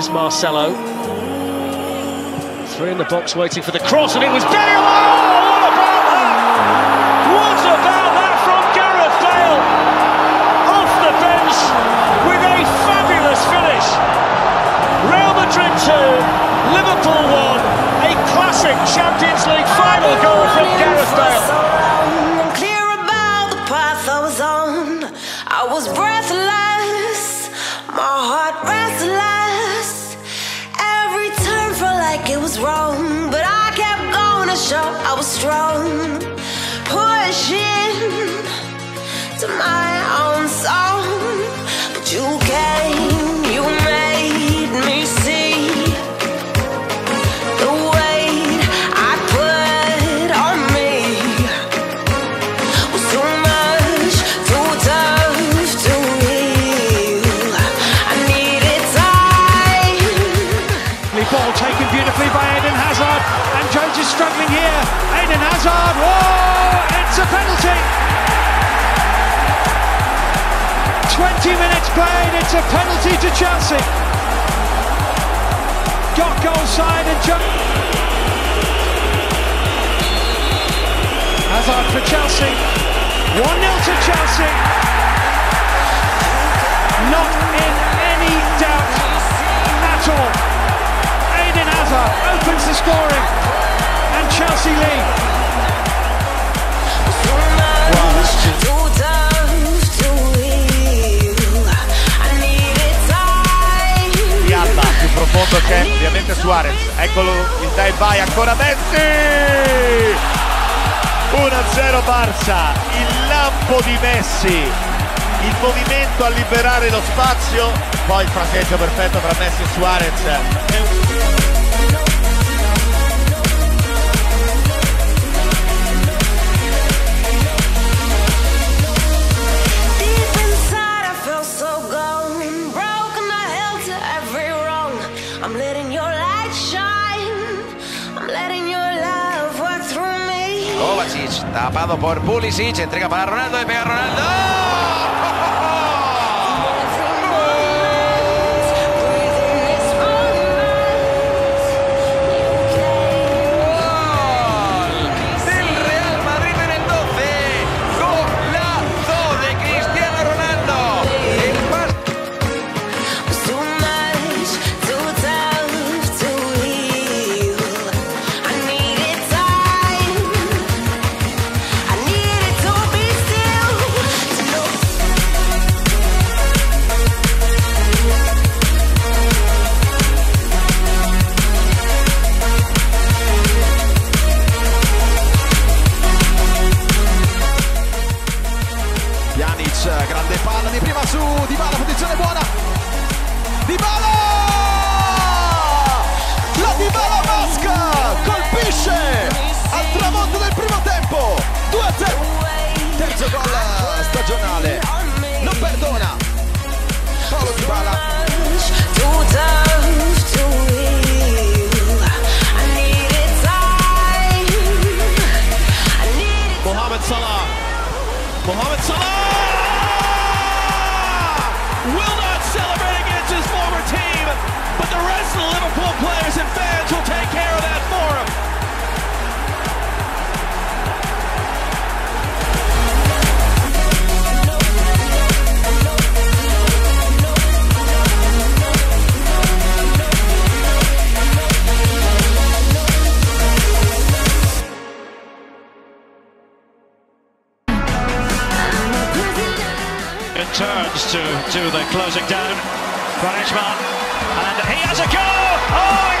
is Marcelo. Three in the box waiting for the cross, and it was Bale! Oh, what about that? What about that from Gareth Bale? Off the bench with a fabulous finish. Real Madrid 2, Liverpool 1, a classic Champions League final goal from Gareth Bale. I was breathless, my heart restless. Show I was strong. Pushing to my Hazard, whoa! It's a penalty. 20 minutes played, it's a penalty to Chelsea. Got goal side and Jones. Hazard for Chelsea. 1 0 to Chelsea. Not in any doubt at all. Eden Hazard opens the scoring and Chelsea lead. Alba più profondo c'è ovviamente Suarez. Eccolo il dai vai ancora Messi! 1-0 Barça il lampo di Messi. Il movimento a liberare lo spazio. Poi il fraseggio perfetto tra Messi e Suarez Tapado por Pulisic, entrega para Ronaldo y pega Ronaldo. Gol Mohamed Salah! Will not celebrate against his former team, but the rest of the Liverpool players and fans will take It turns to do the closing down. Quaresma, and he has a go! Oh,